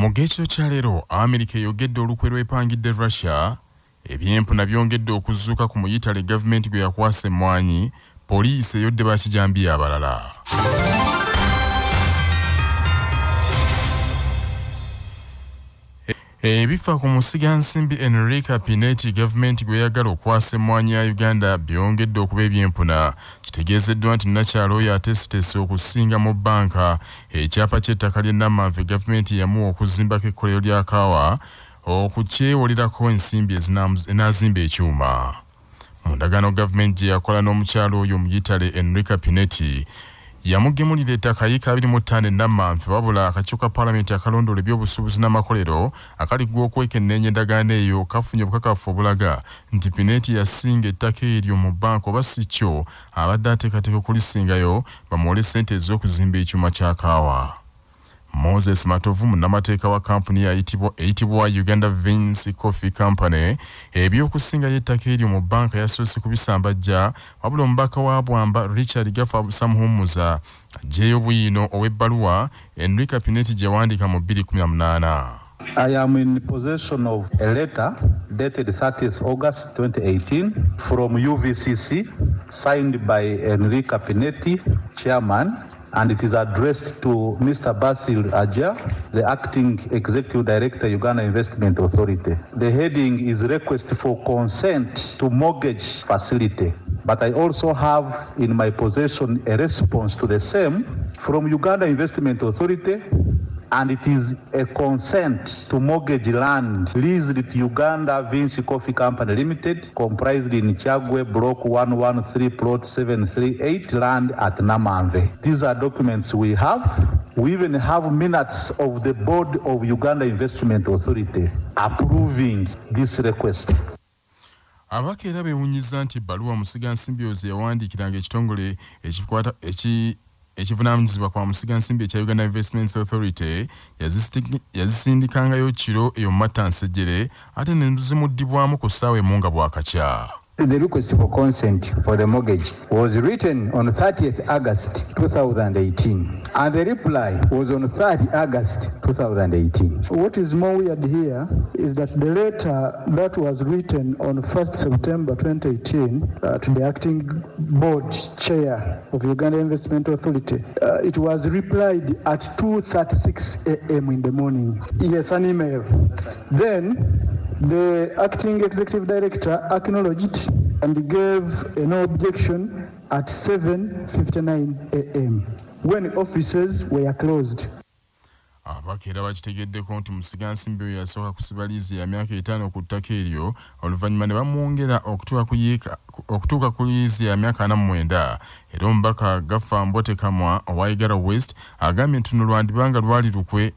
mu geekiro kya leero amerika eyogedde olukwe lwepangidde russia ebyempuna byongedde okuzuuka ku muyitale gavumenti gwe yakwasa emmwanyi poliisi eyodde bakijambiya abalala ebifa ku musigansimbi enrica pineti gavumenti gweyagala okwasa emmwanyi ya uganda byongedde okuba ebyempuna. Kitegeezeddwa nti nakyalo oyo atesitese okusinga mu bbanka. Ekyapa ky'ettaka ly'enammanve gavumenti yamuwa okuzimbako ekkolero lya kaawa okukyewolirako ensimbi enaazimba ekyuma. Mu ndagaano gavumenti gye yakola n'omukyalo oyo omuyitale enrica pineti yamugemulira ettaka yiika 25 enammanfe wabula akakiiko ka paalamenti akalondoola ebyobusuubuzi n'amakolero akaligwa okwekenneenya endagaano eyo kafunye obukakafu obulaga nti pineeti yasinga ettaka eryo mu bbanka oba si kyo abadde ateekateeka okulisingayo bamuwole ssente ez'okuzimba ekyuma kya kaawa moses matovu munnamateeka wa kampuni eyitibwa uganda vince coffee company ebyokusingayo ettaka eryo mu bbanka yasoose kubisambajja wabula omubaka wa bwamba richard gafa samuhumuza ajeeyo bwino ow'ebbaluwa enrica pineti gye wandiika mu 218 I am in possession of a letter dated 30th August 2018 from UVCC signed by Enrica Pinetti, chairman, and it is addressed to Mr. Basil Aja, the acting executive director, Uganda Investment Authority. The heading is request for consent to mortgage facility. But I also have in my possession a response to the same from Uganda Investment Authority and it is a consent to mortgage land leased to Uganda Vinci Coffee Company Limited, comprised in Chagwe Block 113 Plot 738 land at Namanve. These are documents we have. We even have minutes of the board of Uganda Investment Authority approving this request. era nti ekitongole ekivunaanyizibwa kwa musigansimbi ekya uganda investments authority yazisindikangayo kiro eyo mu mattansejjere ate ne zimuddibwamu ku ssaawa emu nga bwakakya The request for consent for the mortgage was written on 30th August 2018 and the reply was on 3rd August 2018. What is more weird here is that the letter that was written on 1st September 2018 uh, to the acting board chair of Uganda Investment Authority, uh, it was replied at 2.36 a.m. in the morning. Yes, an email. Then the acting executive director acknowledged and gave no objection at 7.59 a.m. when offices were closed. abaka era bakitegeddeko nti musigansimbi oyo yasooka kusiba liizi ya myaka etaano ku ttaka eryo oluvannyuma ne bamwongera okutuuka ku liizi ya myaka ana mwenda west lwali lukwe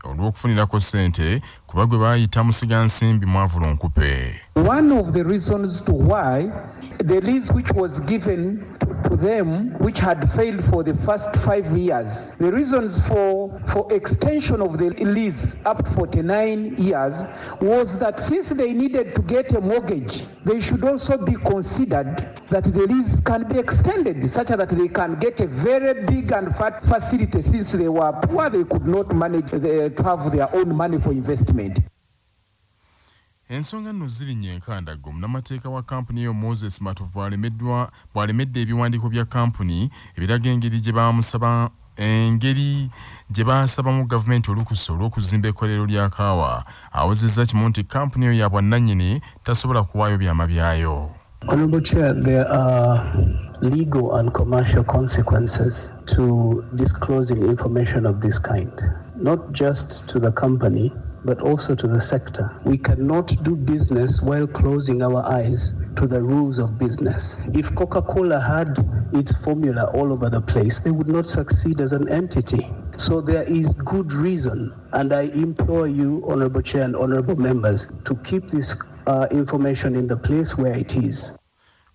nkupe One of the reasons to why the lease which was given to them, which had failed for the first five years, the reasons for, for extension of the lease up to 49 years was that since they needed to get a mortgage, they should also be considered that the lease can be extended such that they can get a very big and fat facility since they were poor, they could not manage the, to have their own money for investment. ensonga nno zirinnya enkandago munnamateeka wa kampuni eyo moses matovu bw'alemedde ebiwandiiko bya kampuni ebiraga engeri gye bamusaba engeri gye baasabamu gavumenti olukusa olw'okuzimba ekkolero lya kaawa awozezza kimu nti kampuni eyo ya bwannannyini tasobola kuwaayo byama byayo Honorable Chair, there are legal and commercial consequences to disclosing information of this kind, not just to the company, but also to the sector. We cannot do business while closing our eyes to the rules of business. If Coca Cola had its formula all over the place, they would not succeed as an entity. So there is good reason, and I implore you, Honorable Chair and Honorable Members, to keep this uh, information in the place where it is.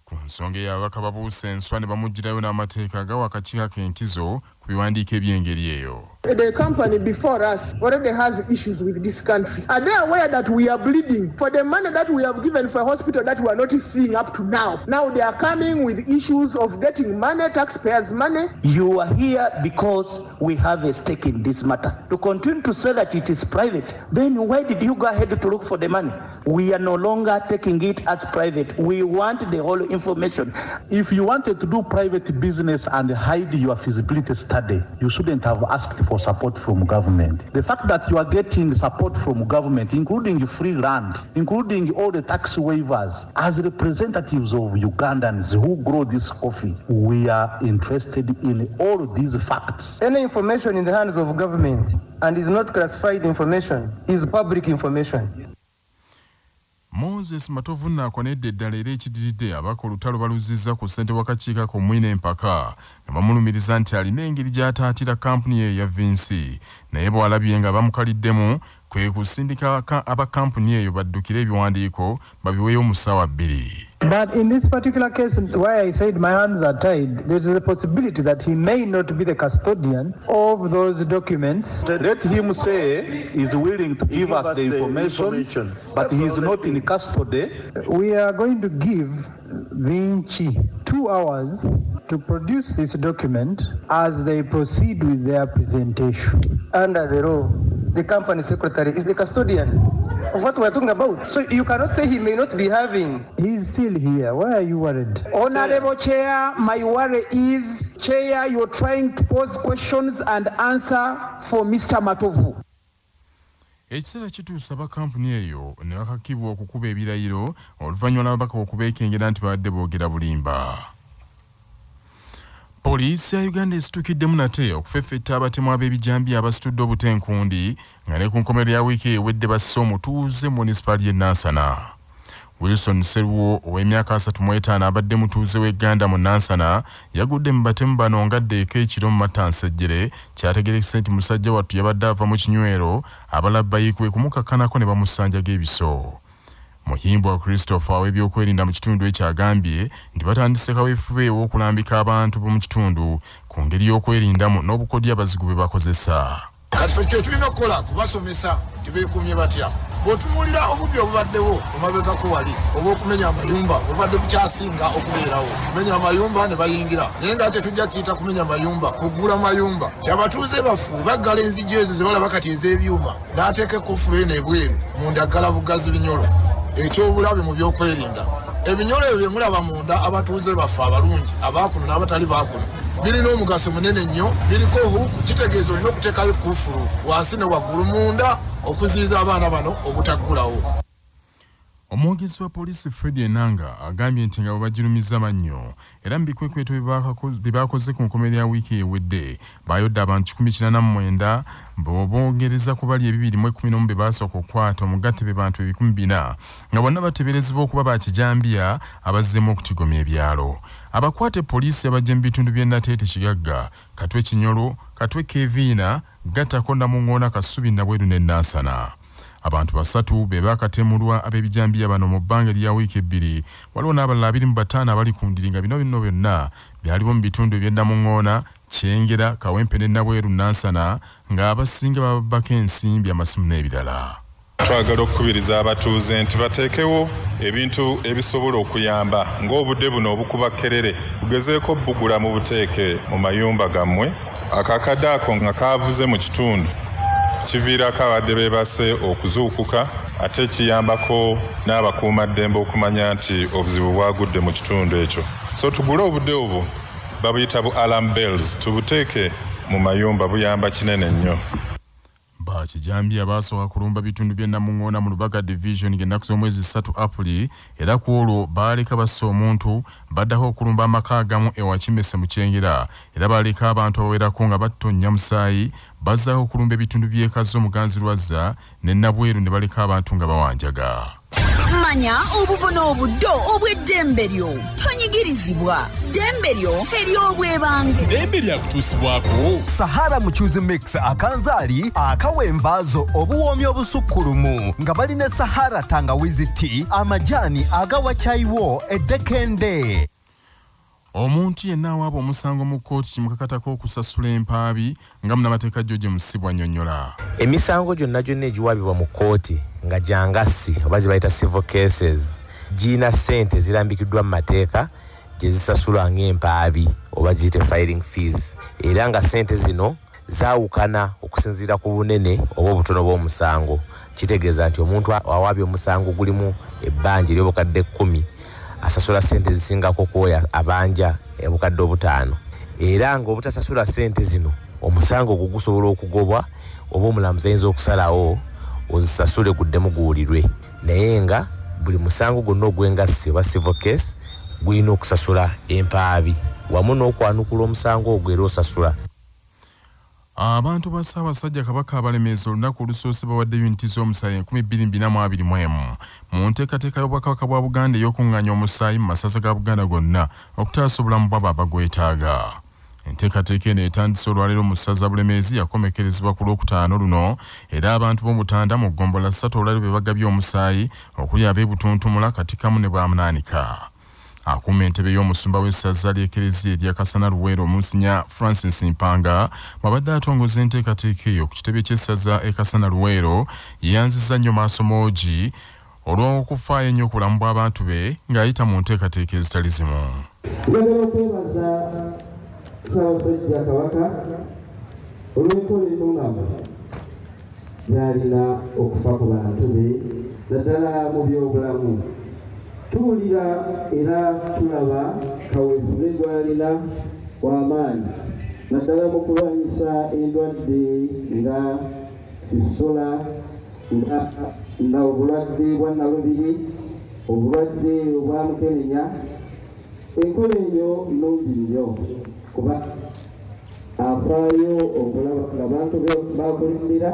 ku nsonga eyo ababaka babuusa enswa ne bamugirayo n'amateeka agawa akakiiko k'enkizo ku ku eby'engeri eyo The company before us already has issues with this country. Are they aware that we are bleeding for the money that we have given for a hospital that we are not seeing up to now? Now they are coming with issues of getting money, taxpayers' money. You are here because we have a stake in this matter. To continue to say that it is private, then why did you go ahead to look for the money? We are no longer taking it as private. We want the whole information. If you wanted to do private business and hide your feasibility study, you shouldn't have asked for support from government. The fact that you are getting support from government, including free land, including all the tax waivers, as representatives of Ugandans who grow this coffee, we are interested in all these facts. Any information in the hands of government and is not classified information is public information. Moses matovu naakonedde eddala era ekidiridde abaka olutalo baluzizza ku ssente wakakiikako mwine empaka nga bamulumiriza nti alina engeri gy'ataatira kampuni eyo ya vinsi naye bw'alabye nga bamukaliddemu kwe kusindika ka- aba kampuni eyo baddukire ebiwandiiko babiweeyo mu ssaawa bbiri But in this particular case, why I said my hands are tied, there is a possibility that he may not be the custodian of those documents. Let him say he's willing to give us the information, but he is not in custody. We are going to give Vinci two hours to produce this document as they proceed with their presentation. Under the law, the company secretary is the custodian of what we're talking about. So you cannot say he may not be having. He's still here. Why are you worried? Honorable Chair, my worry is, Chair, you're trying to pose questions and answer for Mr. Matovu. ekiseera kituusa bakampuni eyo ne bakakibwa okukuba ebirayiro oluvannyuma lw'ababaka okubeekengera nti babadde boogera bulimba poliisi ya uganda esituukiddemu nate okufeffetta abatemu ab'ebijambi abasitudde obutenkundi nga ne ku nkomero ya wiiki ewedde basse omutuuze mu munisipaali y'e nansana. Wilson seruwo ow'emyaka 35 abadde mutuuze w'egganda mu nansana yagudde mu batemu bano ngaddeeko ekiro mu matansejjere kyategerekese nti musajja wattu yabadde ava mu kinywero abalabbayikwe kumukakkanako ne bamusanjaga ebiso muhimbwa christopher ow'ebyokwerinda mu kitundu ekyo agambye nti batandise kaweefube ew'okulambika abantu b'omu kitundu ku ngeri y'okwerindamu n'obukodya abazigu bwe bakozesa. Kati fe kyo tulina okukola kubasomesa tibeekumye batya? Bw'otunuulira obubi obubaddewo omabegako wali oba okumenya amayumba obubadde bukyasinga okubeerawo. Kumenya amayumba ne bayingira. Naye nga tetujja kiyita kumenya mayumba kugula mayumba tyabatuuze baffe baggala enzigi ezo ze balaba kati ez'ebyuma n'ateeka ekufulu eno ebweru mu ndagala bugazi binyolo ekyobulabe mu byokwerinda ebinyolo ebyo bye mulaba munda abatuuze baffe abalungi abakuno n'abatali bakuno birina omugaso munene nnyo biriko huku kitegeeza olina okuteekayo kufulu wansi ne waggulu munda okuziyiza abaana bano obutaggulawo omwogezi wa poliisi fred enanga agambye nti nga bwe bagirumiza mannyo era mu bikwekweto bye baako- bye baakoze ku nkomero ya wiiki ewedde baayodde abantu 189 bw'obongereza ku bali ebibiri mu 11 be baasooka okukwata omugatte be bantu ebikumi bina nga bonna bateeberezebwa okuba bakijambiya abazzeemu okutigomya ebyalo. Abakwate poliisi abajja mu bitundu by'e nateete kigagga katwe kinyolo katwe keviina gattako namuŋŋoona kasubi nabweru ne nansana abantu basatu be baakatemulwa ab'ebijambiya bano mu bbanga erya wiiki ebbiri waliwo n'abalala abiri mu bataano abali ku ndiri nga bino bino byonna byaliwo mu bitundu eby'ennamuŋŋoona kyengera kawempe ne nabweru nansana ng'abasinga bababbako ensimbi amasimu n'ebirala. Twagala okukubiriza abatuuze nti bateekewo ebintu ebisobola okuyamba ng'obudde buno obukuba kerere bugezeeko bugula mu buteeke mu mayumba gammwe. Akakadde ako nga kaavuze mu kitundu kiviirako abadde beebase okuzuukuka ate kiyambako n'abakuumaddembe okumanya nti obuzibu bwagudde mu kitundu ekyo. So tugule obudde obwo babuyita bu alarm bells tubuteeke mu mayumba buyamba kinene nnyo bakijambiya baasooka kulumba bitundu by'e namuŋŋoona mu lubaga division ng'ennaku z'omwezi 3 apuli era ku olwo baaleka bassa omuntu baddako okulumba amaka agamu ewa kimese mu kyengera era baaleka abantu abawerako nga battonnya musaayi bazzaako okulumba ebitundu by'ekazi omuganzi lwazza ne nabweru ne baleka abantu nga bawanjaga manya obubona obuddo obw'eddembe lyo tonyigirizibwa ddembe lyo ery'obwebange ddembe lyakutuusibwako sahara mucuzi mix akanzaali akawa envaazo obuwoomi obusukkulumu nga balina sahara tangawizi ti amajaani agawa cyayiwo eddekende omuntu yenna awaaba omusango mu kkooti kimukakatako okusasula empaabi nga munamateeka george musibwa annyonnyola emisango gyonna gyonna egiwaabibwa mu kkooti nga gyangassi oba zibayita civil cases giina ssente zirambikiddwa mu mateeka gye zisasulwa ng'empaabi oba giyite filing fees. Era nga ssente zino zaawukana okusinziira ku bunene oba obutono bw'omusango. Kitegeeza nti omuntu awaabye omusango gulimu ebbanja ery'obukadde kkumi asasula ssente zisingako kwoyo abanja obukadde obutaano. Era nga obutasasula ssente zino omusango ogwo gusobola okugobwa oba omulamuzi ayinza okusalawo ozisasule guddemu guwulirwe naye nga buli musango gwonna ogw'engassi oba civil case gulina okusasula empaabi wamu n'okwanukula omusango ogwo era osasula abantu ba ssaabasajja kabaka abalemeeza olunaku olusoose bawadde yuniti z'omusaayi 2221 mu nteekateeka y'obwakabaka bwa buganda ey'okuŋŋaanya omusaayi mu masaza ga buganda gonna okutaasa obulamu bwabo abagwetaaga enteekateeka eno etandise olwaleero mu ssaza bulemeezi yakomekerezebwa ku lwokutaano luno era abantu b'omutanda mu ggombola ssatu olwaleero be bagabye omusaayi okuli ab'ebutuntumula katikamu ne bwamunaanika akuuma entebe y'omusumba w'essaza ly'ekereziya erya kasana luweero omunsinya francis mpanga bw'abadde atongoza enteekateeka eyo ku kitebe ky'essaza e kasana luweero yeyanziza nnyo maaso moogi olw'okufaayo ennyo ku bulamu bw'abantu be ng'ayita mu nteekateeka ezitali zimu. Njagala okwebaza ssaabasajja kabaka olw'enkola ennuŋŋamu gy'alina okufa ku bantu be naddala mu byobulamu tuwulira era tulaba kaweefube gw'alina w'amaanyi. Naddala mu kulwanyisa endwadde nga kisola nga obulwadde bwa nalubiri obulwadde obwa mukenenya. Enkola eyo nnungi nnyo kuba afaayo okulaba abantu bakulindira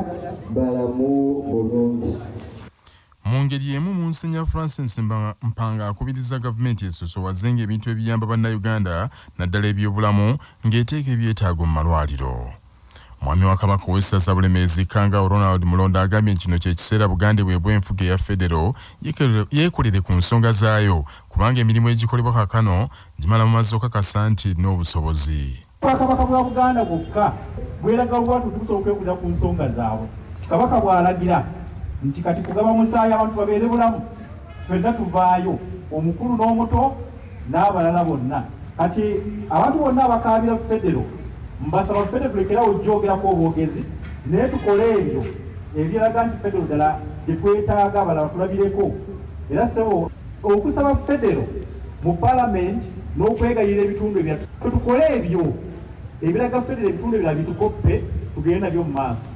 balamu bulungi ngeri emu munsinya francis mpanga akubiriza gavumenti esosowaze ng'ebintu ebiyamba bannayuganda naddala ebyobulamu ng'eteeka ebyetaago mu malwaliro. Mwami wa kabaka ow'essaza bulemeezi kanga ronald mulondo agambye kino kyekiseera buganda bwebwa enfuga eya federo yeekolere ku nsonga zaayo kubanga emirimu egikolebwa kakano gimala mu mazzi okakasa nti erina obusobozi bwakabaka bwa buganda bwokka bweraga lwatu tukusobola okwekulira ku nsonga zaabwe. Kabaka bw'alagira nti kati kugaba musaayi abantu babeere bulamu ffenna tuvaayo omukulu n'omuto n'abalala bonna. Kati abantu bonna abakaabira federo mbasaba federo tulekerawo jyogerako obwogezi naye tukole ebyo ebyeraga nti federo ddala gyetwetaaga abalala tulabireko. Era sebo okusaba federo mu palamenti n'okwegayira ebitundu ebya tetukole ebyo ebiraga federo ebitundu ebirala bitukoppe tugende nabyo mu maaso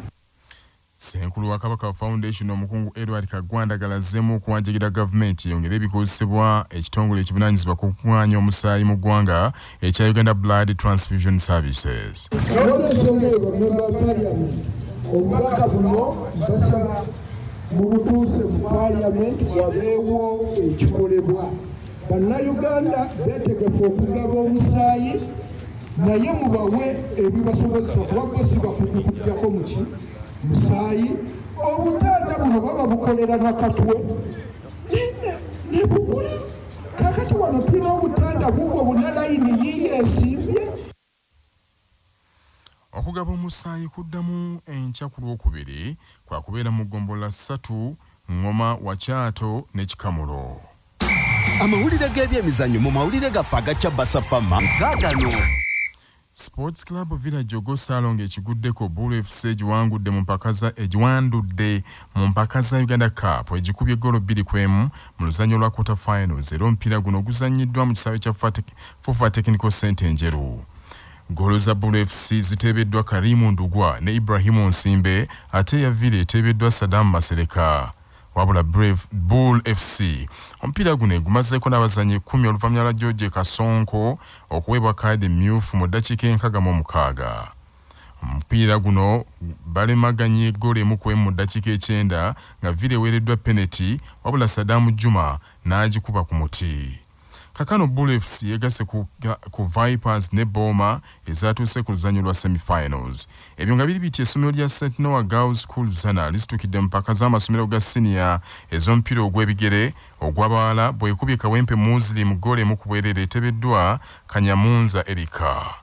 senkulu wa kabaka foundation omukungu edward kagwanda galazzemu okuwanjagira gavumenti yongere ebikozesebwa ekitongole ekivunanyizibwa ku kukuŋŋaanya omusaayi mu ggwanga ekya uganda blood transfusion services. Olw'ensonga eyo bamemba ba paliamenti obubaka buno basaba mu butuuse mu paliamenti wabeewo ekikolebwa bannayuganda beetegefu okugaba omusaayi naye mubawe ebibasobozesa kuba bosi bakujjako muki musaayi obutanda buno baba bukolera nakatwe ne bugula. Kakati wano tulina obutanda bubwo buna layini yiyo esimbye okugaba omusaayi kuddamu enkya ku lwokubiri kwakubeera mu ggombola ssatu ŋŋoma wakyato ne kikamulo. Amawulire g'ebyemizannyo mu mawulire gaffe agacya basafama. Gaagano sports club village ogosalo ng'ekiguddeko bull fc egiwangudde mu mpaka za egiwandudde mu mpaka za uganda cup. Egikubye golo bbiri ku emu mu luzannyo lwa quarter finals era omupiira guno guzannyiddwa mu kisaawe kya fufa technical center enjeru. Golo za bull fc ziteebeddwa karimu ndugwa ne ibrahimu nsimbe ate eya villa eteebeddwa sadamu masereka wabula brave bull fc omupiira guno egumazeeko n'abazanyi ekkumi oluvannyuma lwa george kasonko okuweebwa kaadi emyufu mu ddakiika enkaga mu omukaaga omupiira guno balemaganye eggolo emu ku emu mu ddakiika ekyenda nga villa eweereddwa peneti wabula sadaamu juma n'agikuba ku muti kakano bullets yegasse ku, ku vipers ne boma ezatuuse ku luzanyo lwa semifinals. Ebyo nga biri biti essomero lya st noah girls school zana lisitukidde mpaka z'amasomero ga siniya ez'omupiira ogw'ebigere ogw'abawala bwekubye kawempe muslim gole emu ku bwerere etebeddwa kanyamunza erika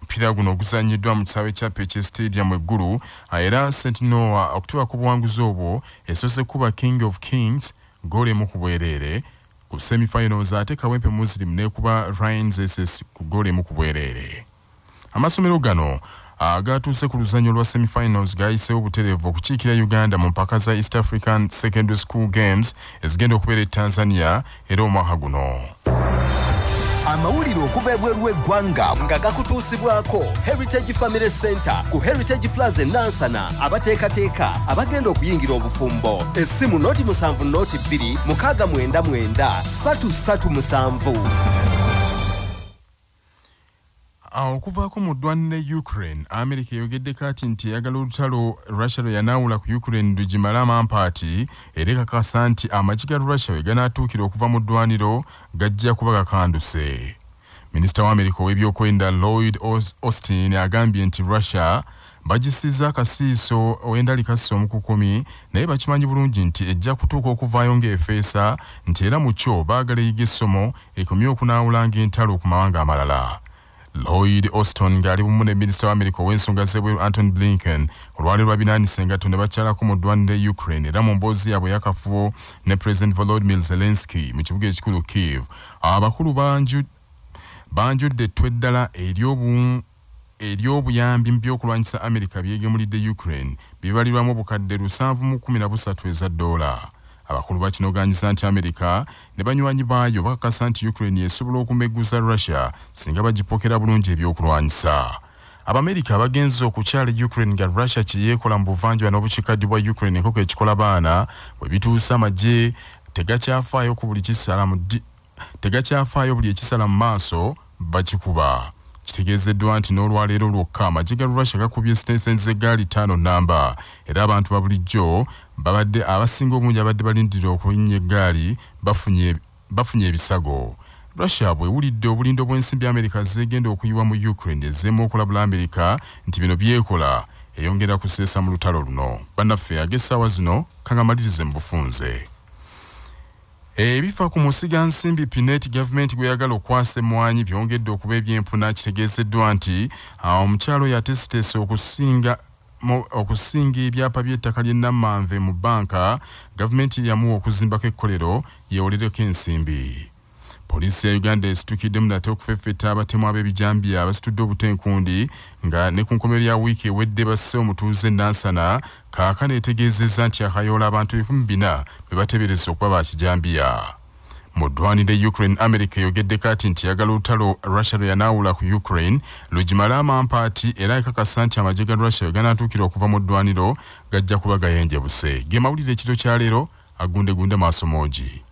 omupiira guno oguzanyiddwa mu kisaawe kya peche stadium eggulu era st noah okutuuka ku buwanguzi obwo esoose kuba king of kings gole emu ku bwereere ku semifinals ate kawempe muslim nekuba rhines ss ku gole emu ku bwereere amasomero gano agatuuse ku luzanyo lwa semifinals gayiseewo butereevu okukiikira uganda mu mpaka za east african secondary school games ezigenda okubeera e tanzania era omwaka guno amawulire okuva ebweru w'eggwanga nga gakutuusibwako heritage family center ku heritage plaza enansana abateekateeka abagenda okuyingira obufumbo. Essimu noti 7 noti 2 6999 337 awo okuvaako mu ddwanire ukraine amerika eyogeddeko ati nti eyagala olutalo russia lwe yanaawula ku ukraine lugimale amampaati era ekakasa nti amagi ga russia we ganaatuukira okuva mu ddwaniro gajja kuba gakanduse. Minisita wa amerika ow'ebyokwenda lloyd austin agambye nti russia bagisiza akasiiso ow'endali kasisa omukukumi naye bakimanyi bulungi nti ejja kutuuka okuvaayo ng'efeesa nti era mu kyo baagala eyiga essomo ekomye okunaawulanga entalo ku mawanga amalala lloyd austin ng'ali bumu ne minisita wa amerika ow'ensonga z'ebweru antony blinken. Olwali lwabinaanisa engatto ne bakyalako mu ddwanire ukraine era mu mboozi yaabwe eyakafubo ne president volodimir zelensky mu kibuga ekikulu kiev abakulu banjudde ettwa eddala ery'obuyambi mu byokulwanyisa amerika byegemulidde ukraine. Bibalirwamu obukadde 713 eza ddoola abakulu bakinoganyiza nti amerika ne banywanyi baayo bakakasa nti ukraine esobola okumeguza russia singa bagipokera bulungi ebyokulwanyisa. Abamerika bagenze okukyala ukraine nga russia kyeyeekola mu buvanjuba n'obukiikaddi bwa ukraine enkoko ekikola baana bwe bituusa amagye tegakyafaayo ku buli kisala mu tegakyafaayo buli ekisala mu maaso bakikuba kitegeezeddwa nti n'olwaleero lwokka amagye ga russia gakubye sitenseni z'eggaali ttaano namba era abantu ba bulijjo babadde abasinga obungi abadde balindira okulinnya eggaali bafunye ebisago. Russia bwewulidde obulindo bw'ensimbi amerika zegenda okuyiwa mu ukraine ezzeemu okulabula amerika nti bino byekola. Eyongera kuseesa mu lutalo luno. Bannaffe ag'essaawa zino kangamalirize mu bufunze ebifa ku musiga nsimbi pinet gavumenti gweyagala okwasa emmwanyi byongedde okuba ebyempuna kitegeezeddwa nti omukyalo yatesitese okusinga okusinga ebyapa by'ettaka ly'ennammanve mu bbanka gavumenti yamuwa okuzimbako ekkolero yeewolereko ensimbi poliisi ya uganda esitukiddemu nate okufeffeta abatemu ab'ebijambiya abasitudde obutenkundi nga ne ku nkomero ya wiiki ewedde basse omutuuze nansana kaakano etegeezezza nti akayoola abantu ebikumi bina be bateebereza okuba bakijambiya mu ddwanire ukraine america eyogeddeko ati nti yagala olutalo russia lwe yanaawula ku ukraine lugimale amampaati era ekakasa nti amagye ga russia we ganaatuukira okuva mu ddwaniro gajja kuba gayenjebuse ge mawulire ekiro kya leero agundegunde maaso moogi